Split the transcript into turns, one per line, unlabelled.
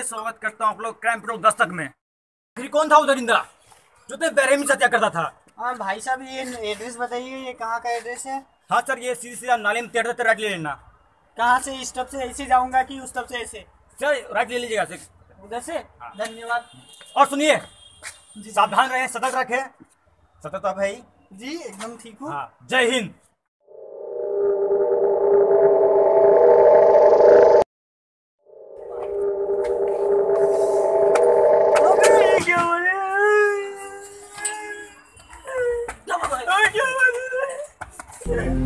आइए स्वागत करता हूँ आप लोग क्राइम पेट्रोल दस्तक में। फिर कौन था वो दरिंदा? जो तो बेरहमी से हत्या करता था।
हाँ भाई साहब ये एड्रेस बताइए ये कहाँ का एड्रेस है?
हाँ सर ये सीधी सीधा नाले में तेरह राइट ले लेना।
कहाँ से इस तरफ़ से ऐसे जाऊँगा कि उस तरफ़ से ऐसे?
सर राइट ले लीजिएगा सर।
उधर से? धन्यवाद।
और सुनिए सावधान रहे सतर्क रखें। सतर्कता भाई।
जी एकदम ठीक हूँ।
हाँ जय हिंद। 对。